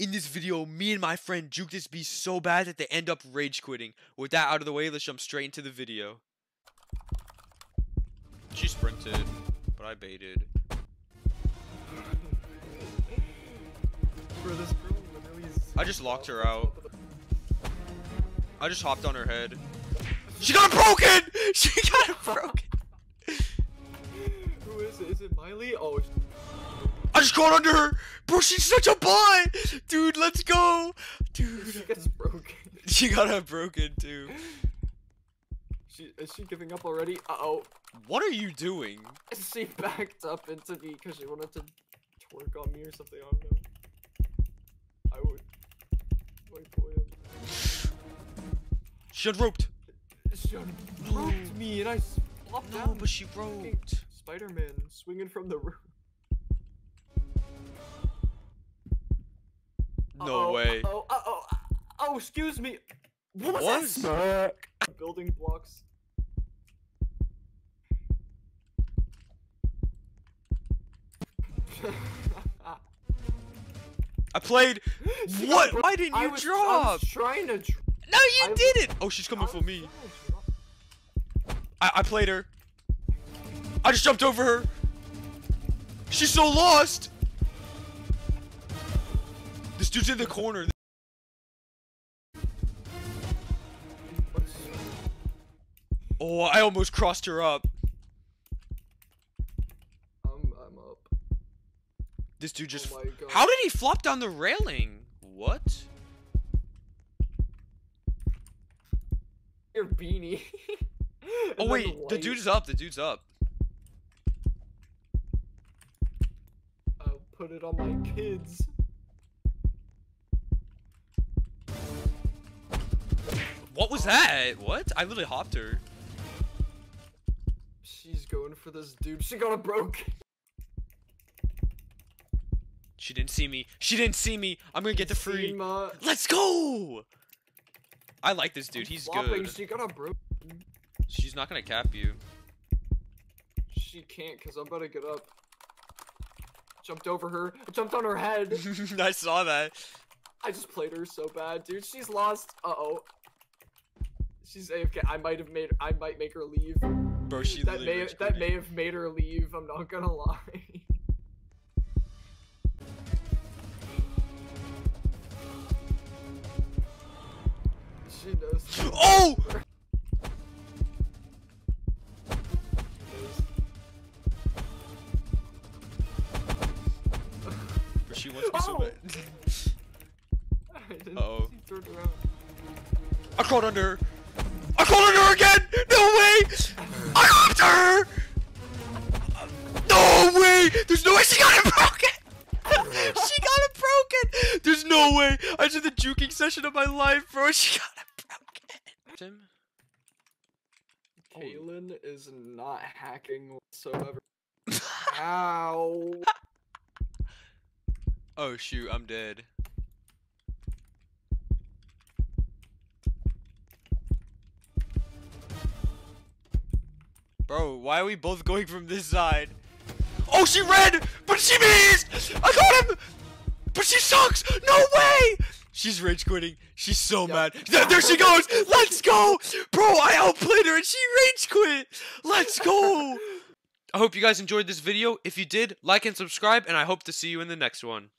In this video, me and my friend juke this beast so bad that they end up rage quitting. With that out of the way, let's jump straight into the video. She sprinted, but I baited. Bro, this girl I just locked her out. I just hopped on her head. She got broken! She got broken! Who is it? Is it Miley? Oh, sh- I just caught under her! Bro, she's such a bot! Dude, let's go! Dude. She gets broken. She got her broken too. She is she giving up already? Uh oh. What are you doing? She backed up into me because she wanted to twerk on me or something. I don't know. I would. Wait, boy. She unroped. She roped me and I flopped No, down. but she roped. Spider-Man swinging from the roof. No Uh-oh, way. Uh-oh, uh-oh, uh, oh, excuse me. What was What? that? Building blocks. I played. What? Why didn't I you was, I drop? was trying to. Dr- No, you I- didn't. Oh, she's coming I for me. trying to drop- I, I played her. I just jumped over her. She's so lost. This dude's in the corner. Oh, I almost crossed her up. I'm, I'm up. This dude just. Oh. How did he flop down the railing? What? Your beanie. Oh wait, the light. dude's up. The dude's up. I'll put it on my kids. What was that? What? I literally hopped her. She's going for this dude. She got a broke. She didn't see me. She didn't see me. I'm gonna get the free. Let's go. I like this dude. He's flopping, good. She got a broke. She's not gonna cap you. She can't because I'm about to get up. Jumped over her. I jumped on her head. I saw that. I just played her so bad, dude. She's lost. Uh oh. She's AFK. I might have made. I might make her leave. Bro, she that may that may have made her leave. I'm not gonna lie. she knows. Oh! She wants me so Oh! bad. I didn't Uh-oh. see turned around. I crawled under her. I crawled under her again! No way! I hopped her! No way! There's no way she got it broken! she got it broken! There's no way! I did the juking session of my life, bro. She got it broken. Oh. Kaylin is not hacking whatsoever. Ow. Oh shoot, I'm dead. Bro, why are we both going from this side? Oh, she ran, but she missed! I got him! But she sucks! No way! She's rage quitting. She's so Yep. mad. There, there she goes! Let's go! Bro, I outplayed her and she rage quit! Let's go! I hope you guys enjoyed this video. If you did, like and subscribe, and I hope to see you in the next one.